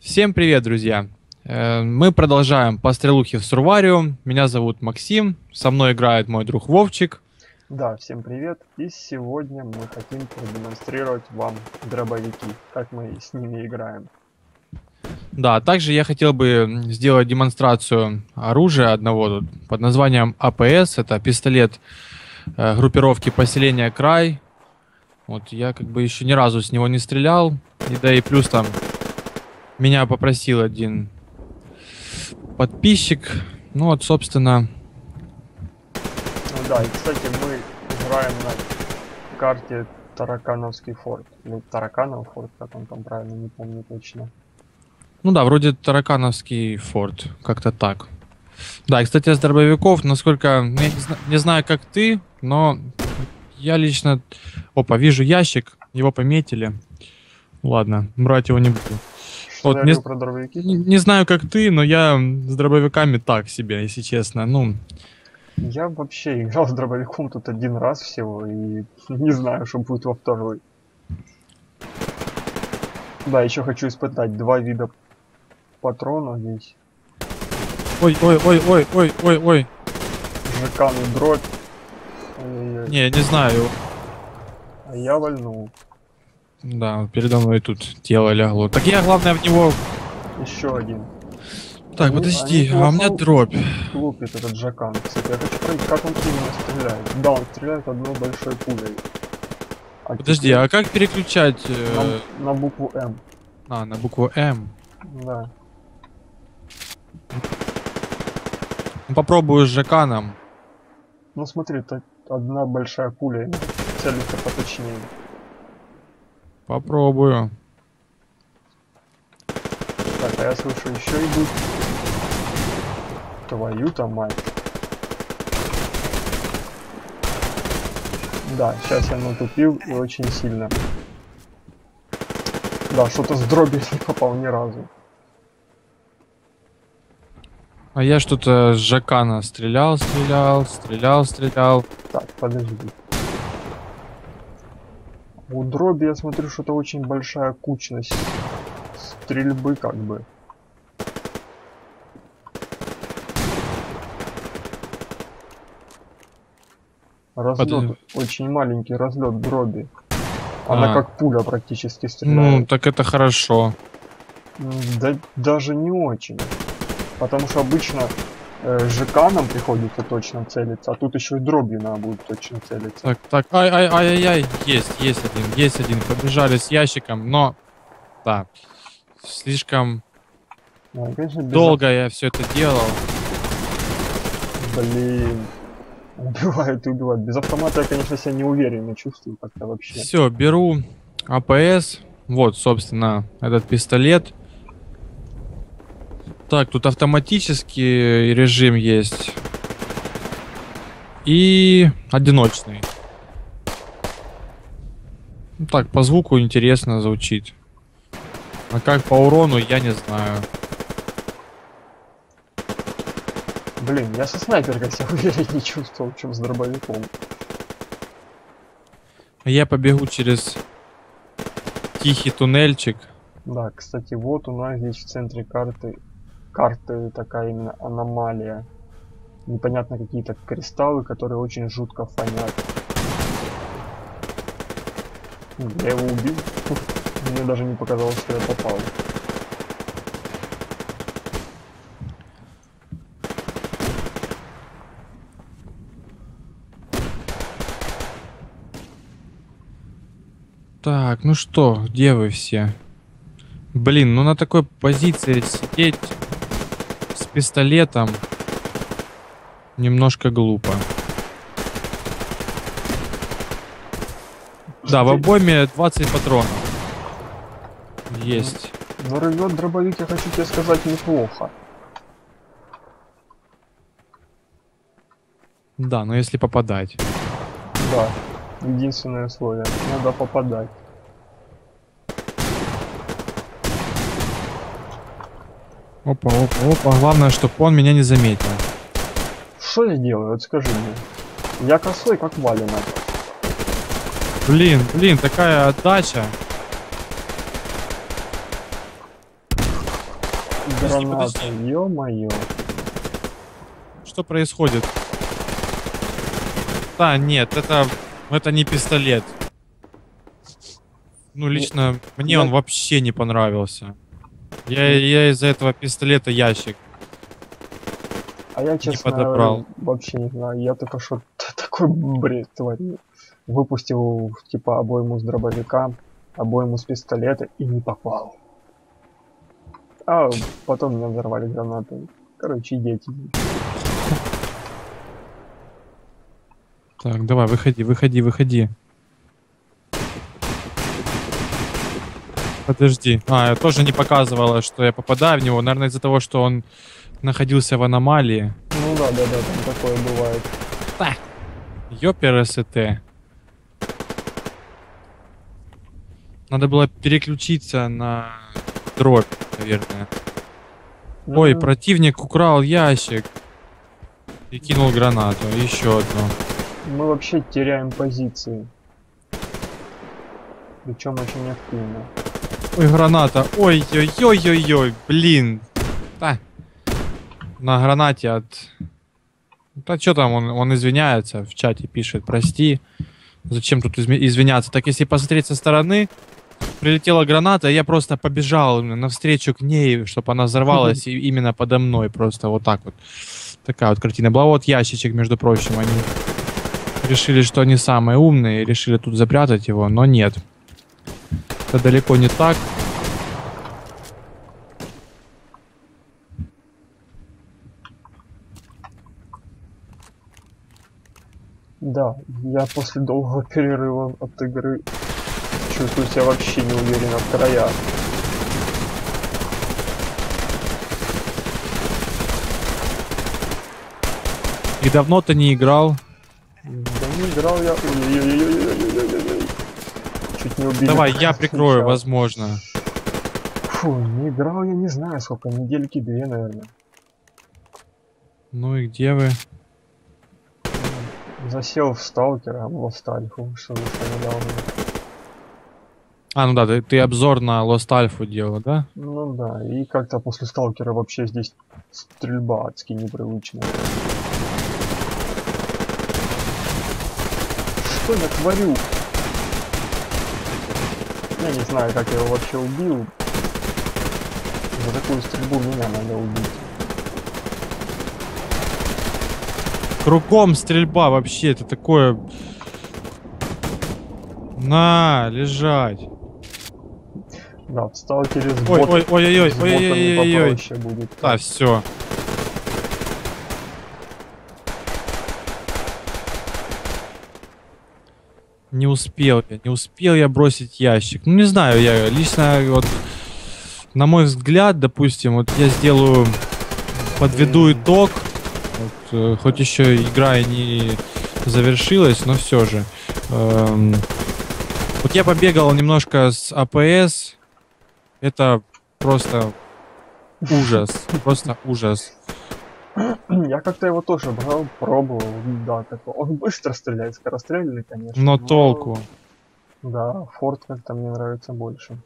Всем привет, друзья! Э, Мы продолжаем по стрелухе в Сурвариум. Меня зовут Максим, со мной играет мой друг Вовчик. Да, всем привет. И сегодня мы хотим продемонстрировать вам дробовики, как мы с ними играем. Да, также я хотел бы сделать демонстрацию оружия одного тут под названием АПС. Это пистолет э, группировки поселения Край. Вот я как бы еще ни разу с него не стрелял. И да и плюс там меня попросил один подписчик. Ну вот, собственно, Ну да, и кстати, мы играем на карте Таракановский форт. Или Тараканов форт, как он там правильно, не помню точно. Ну да, вроде Таракановский форт, как-то так. Да, и, кстати, с дробовиков, насколько... ну, я не, зна- не знаю, как ты, но я лично... Опа, вижу ящик, его пометили. Ладно, брать его не буду. Вот не про дробовики? Не, не знаю, как ты, но я с дробовиками так себе, если честно. Ну, Я вообще играл с дробовиком тут один раз всего, и не знаю, что будет во второй. Да, еще хочу испытать два вида патронов здесь. ой, ой, ой, ой, ой, ой, ой. Жекан и дробь. Ой-ой-ой. Не, не знаю. А я вальнул. Да, передо мной тут тело лягло. Так я, главное, в него... Еще один. Так, Они- подожди, они а у меня дробь. Лупит этот Жакан. Кстати, я хочу проверить, как он именно стреляет. Да, он стреляет одной большой пулей. А Подожди, теперь а как переключать э, на, на букву М. а, на букву М? Да. Ну, Попробую с Жаканом. Ну смотри, тут одна большая пуля целится поточнее. Попробую. Так, а я слышу, еще идут. Твою-то мать. Да, сейчас я натупил и очень сильно. Да, что-то с дроби не попал ни разу. А я что-то с Жакана стрелял, стрелял, стрелял, стрелял. Так, подожди. У дроби я смотрю, что-то очень большая кучность стрельбы как бы. Разлет, Подожди. очень маленький разлет дроби. Она А. как пуля практически Ну, стреляет. так это хорошо. Да даже не очень. Потому что обычно э, жеканом приходится точно целиться, а тут еще и дробью надо будет точно целиться. Так, так, ай, ай, ай, ай, ай, есть, есть один, есть один. Побежали с ящиком, но, да, слишком Да, конечно, без долго я все это делал. Блин. Убивает и убивает. Без автомата я, конечно, себя неуверенно чувствую как-то вообще. Все, беру АПС. Вот, собственно, этот пистолет. Так, тут автоматический режим есть. И одиночный. Ну так, по звуку интересно звучит. А как по урону, я не знаю. Блин, я со снайперкой себя увереннее чувствовал, чем с дробовиком. Я побегу через тихий туннельчик. Да, кстати, вот у нас здесь в центре карты карты такая именно аномалия. Непонятно какие-то кристаллы, которые очень жутко фонят. Я его убил. Мне даже не показалось, что я попал. Так, ну что, где вы все? Блин, ну на такой позиции сидеть пистолетом немножко глупо. Да, в обойме 20 патронов. Есть. Но рвет дробовик, я хочу тебе сказать, неплохо. Да, но если попадать. Да, единственное условие. Надо попадать. Опа, опа, опа. Главное, чтобы он меня не заметил. Что я делаю? Вот скажи мне. Я косой, как валенок. Блин, блин, такая отдача. Граната, ё-моё. Что происходит? Да, нет, это, это не пистолет. Ну, лично мне я- он вообще не понравился. Я, я из-за этого пистолета ящик. А я, честно подобрал. говоря, вообще не знаю. Я только что такой бред творил. Выпустил, типа, обойму с дробовика, обойму с пистолета и не попал. А потом меня взорвали гранатой. Короче, дети. Так, давай, выходи, выходи, выходи. Подожди. А, я тоже не показывала, что я попадаю в него. Наверное, из-за того, что он находился в аномалии. Ну да, да, да, там такое бывает. Ёпер СТ. Надо было переключиться на дробь, наверное. Ой, Ну, противник украл ящик. И кинул гранату. Еще одну. Мы вообще теряем позиции. Причем очень активно. Ой, граната. Ой-ой-ой-ой-ой. Блин. Да. На гранате от... Да что там, он, он извиняется в чате, пишет, прости. Зачем тут извиняться? Так если посмотреть со стороны, прилетела граната, и я просто побежал навстречу к ней, чтобы она взорвалась и именно подо мной, просто вот так вот. Такая вот картина была. Вот ящичек, между прочим, они решили, что они самые умные, решили тут запрятать его, но нет. Это далеко не так. Да, я после долгого перерыва от игры чувствую себя вообще не уверенно в краях. И давно ты не играл. Да не играл я. Чуть не убили. Давай, я прикрою, Сначала. возможно. Фу, не играл я не знаю сколько, недельки две, наверное. Ну и где вы? Засел в сталкера, в Астальфу, что вышло недавно. А, ну да, ты, ты обзор на Lost Alpha делал, да? Ну да, и как-то после сталкера вообще здесь стрельба адски непривычная. Что я творю? Я не знаю, как я его вообще убил. За такую стрельбу меня надо убить. Кругом стрельба вообще, это такое... На, лежать. Да, в сталкере с, Ой, бот- ой, ой, ой, ой, с ой, ой, ботами ой, ой. попроще будет. Да, все. Не успел я, не успел я бросить ящик. Ну, не знаю, я лично, вот, на мой взгляд, допустим, вот я сделаю, подведу итог. Вот, э, хоть еще игра и не завершилась, но все же. Эм, вот я побегал немножко с АПС. Это просто ужас. Просто ужас. Я как-то его тоже брал, пробовал, да, такой. Он быстро стреляет, скорострельный, конечно. Но толку. Да, Форд как-то мне нравится больше.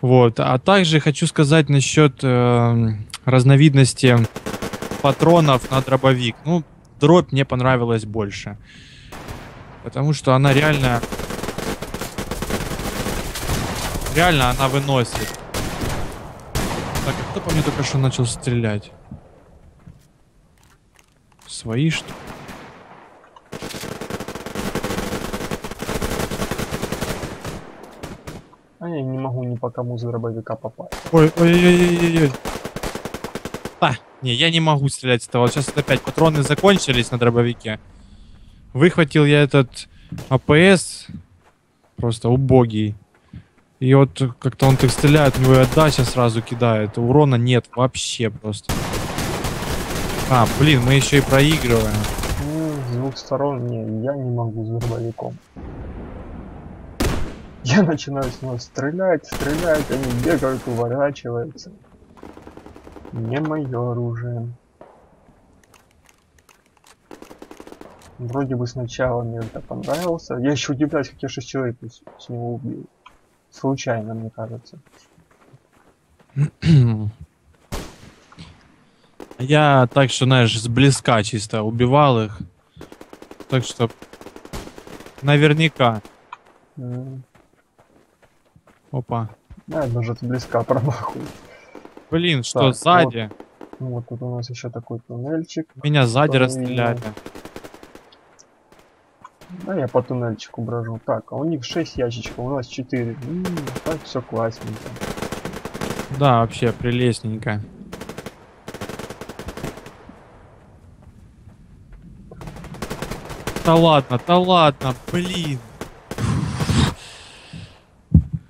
Вот. А также хочу сказать насчет э, разновидности патронов на дробовик. Ну, дробь мне понравилась больше. Потому что она реально... Реально она выносит. Так, а кто по мне только что начал стрелять? Свои что? А я не могу ни по кому с дробовика попасть. Ой, ой, ой, ой, ой, ой. А, не, я не могу стрелять с того. Сейчас опять патроны закончились на дробовике. Выхватил я этот АПС. Просто убогий. И вот как-то он так стреляет, у него и отдача сразу кидает. Урона нет вообще просто. А, блин, мы еще и проигрываем. Ну, с двух сторон, не, я не могу с дробовиком. Я начинаю с него стрелять, стрелять, они бегают, уворачиваются. Не мое оружие. Вроде бы сначала мне это понравился. Я еще удивляюсь, как я шесть человек с, с него убил. Случайно, мне кажется. Я так что, знаешь, сблизка чисто убивал их. Так что наверняка. М, Опа. Да, даже от близка промахивает. Блин, что Так, сзади? Ну, Вот тут у нас еще такой туннельчик. Меня сзади расстреляли. Да, я по туннельчику брожу. Так, а у них 6 ящичков, у нас 4. так все классненько. Да, вообще прелестненько. Да ладно, да ладно, блин.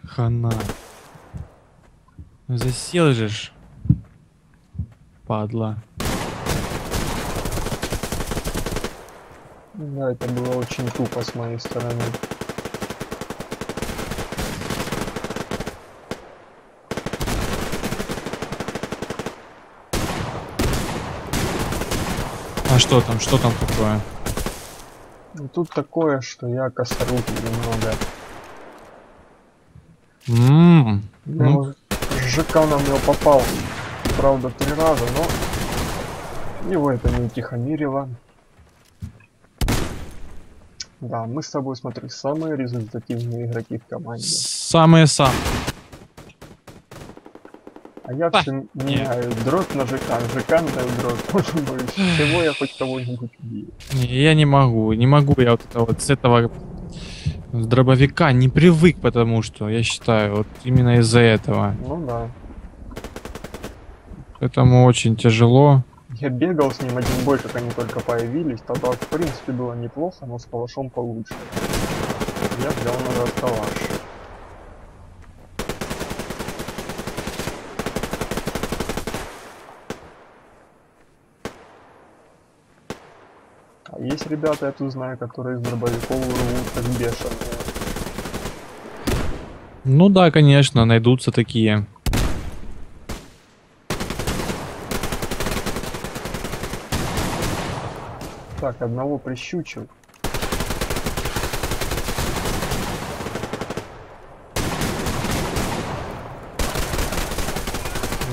Хана. Засел же ж. Падла. Да, это было очень тупо с моей стороны. А что там, что там такое? Ну, тут такое, что я косорукий немного. Ммм, Ну, ЖК на него попал, правда, три раза, но его это не утихомирило. Да, мы с тобой, смотри, самые результативные игроки в команде. самые сам. А я А, все меняю дробь на ЖК, ЖК на дробь. Может быть, всего я хоть кого-нибудь убью. Не, Я не могу, не могу я вот это вот с этого с дробовика не привык, потому что я считаю, вот именно из-за этого. Ну да. Поэтому очень тяжело. Я бегал с ним один бой, как они только появились, тогда в принципе было неплохо, но с калашом получше. Я взял назад калаш. А есть ребята, я тут знаю, которые из дробовиков рвут как бешеные. Ну да, конечно, найдутся такие. Так, одного прищучил.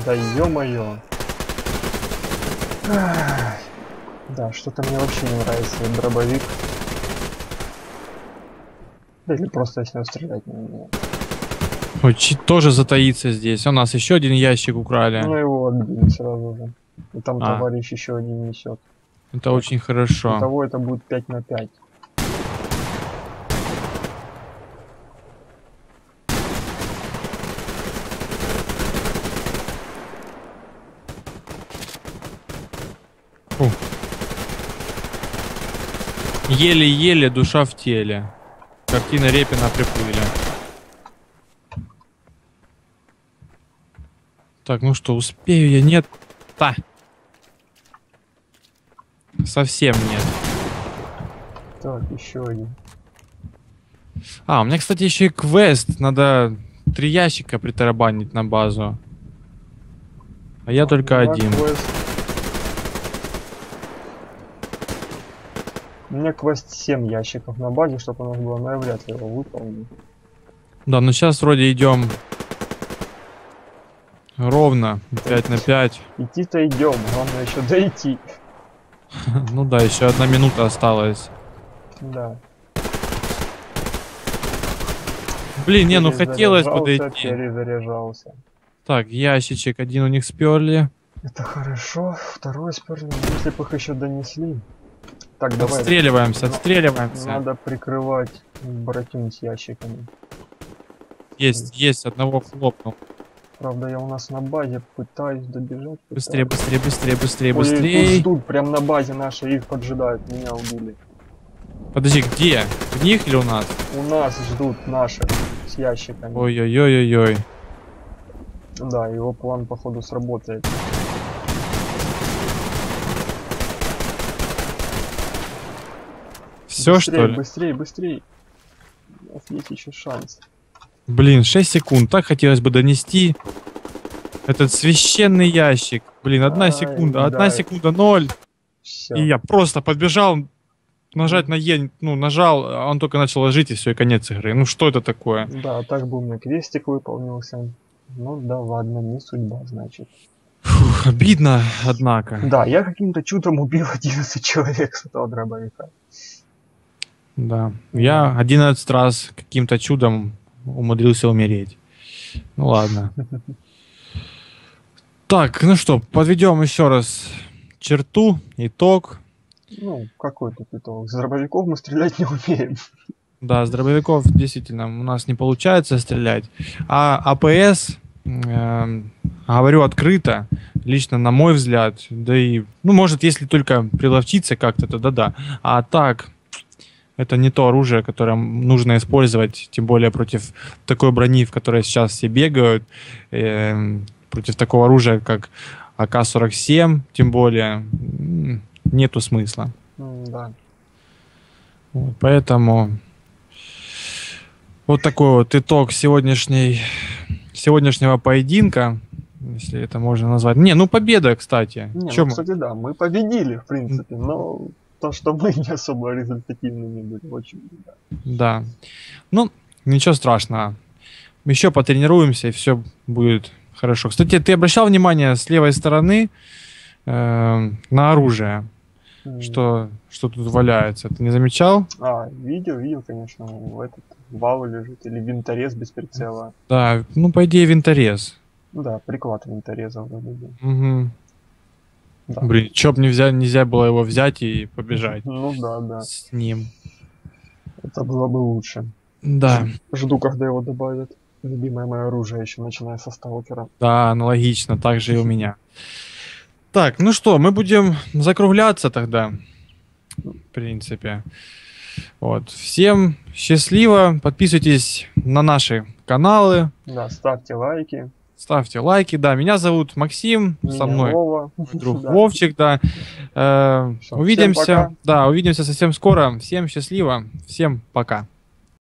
Да ё-моё. Да, что-то мне вообще не нравится этот дробовик. Или просто с него стрелять не умею. Ой, чит тоже затаится здесь. У нас еще один ящик украли. Ну его отбили сразу же. И там А. товарищ еще один несет. Это очень хорошо. Того это будет 5 на 5. Еле-еле душа в теле. Картина Репина приплыли. Так, ну что, успею я? Нет. Та. Совсем нет. Так, еще один. А, у меня, кстати, еще и квест. Надо три ящика притарабанить на базу. А я только У меня один. квест- У меня квест 7 ящиков на базе, чтобы у нас было, но я вряд ли его выполню. Да, ну сейчас вроде идем ровно 5 на 5. Идти-то идем, главное еще дойти. Ну да, еще одна минута осталась. Да. Блин, не, ну хотелось бы Перезаряжался, дойти. Перезаряжался. Так, ящичек один у них сперли. Это хорошо. Второй сперли, если бы их еще донесли. Так, давай. Отстреливаемся, отстреливаемся. Надо прикрывать братюнь с ящиками. Есть, есть, одного хлопнул. Правда, я у нас на базе пытаюсь добежать. Быстрее, пытаюсь. быстрее, быстрее, быстрее, Ой, быстрее. ждут, прям на базе нашей их поджидают, меня убили. Подожди, где? В них или у нас? У нас ждут наши с ящиками. Ой-ой-ой-ой-ой. Да, его план походу сработает. Все быстрее, что ли? Быстрее, быстрее. У нас есть еще шанс. Блин, 6 секунд. Так хотелось бы донести. Этот священный ящик. Блин, одна Ай, секунда, одна да. секунда, ноль. Все. И я просто подбежал, нажать на Е, ну, нажал, а он только начал ложить, и все, и конец игры. Ну что это такое? Да, так бы у меня крестик выполнился. Ну да ладно, не судьба, значит. Фух, обидно, однако. Да, я каким-то чудом убил 11 человек с этого дробовика. Да. Я 11 раз каким-то чудом умудрился умереть. Ну ладно. Так, ну что, подведем еще раз черту, итог. Ну, какой тут итог? С дробовиков мы стрелять не умеем. Да, с дробовиков действительно у нас не получается стрелять. А АПС, э, говорю открыто, лично на мой взгляд, да и, ну, может, если только приловчиться как-то, то да-да. А так, это не то оружие, которое нужно использовать, тем более против такой брони, в которой сейчас все бегают, э, против такого оружия, как АК-47, тем более, нету смысла. М, Да. Вот, поэтому вот такой вот итог сегодняшней, сегодняшнего поединка, если это можно назвать. Не, ну победа, кстати. Не, ну, кстати, да, мы победили, в принципе, но то, что мы не особо результативными были, очень, да. Да. Ну, ничего страшного. Еще потренируемся, и все будет хорошо. Кстати, ты обращал внимание с левой стороны э, на оружие, М, что, что тут валяется? Ты не замечал? А, видел, видел, конечно, в этот вал лежит, или винторез без прицела. Да, ну, по идее, винторез. Ну да, приклад винтореза вроде бы. Угу. Да. Блин, чё б нельзя, нельзя было его взять и побежать Ну да, да, с ним. это было бы лучше. Да, Жду, когда его добавят. Любимое мое оружие еще, начиная со сталкера. да, аналогично, так же и у меня. Так, ну что, мы будем закругляться тогда, в принципе. Вот, всем счастливо, подписывайтесь на наши каналы, Да, ставьте лайки. Ставьте лайки. Да, меня зовут Максим, со Меня мной Вова. мой друг Да. Вовчик, да. Э, всем увидимся, да, увидимся совсем скоро. Всем счастливо, всем пока.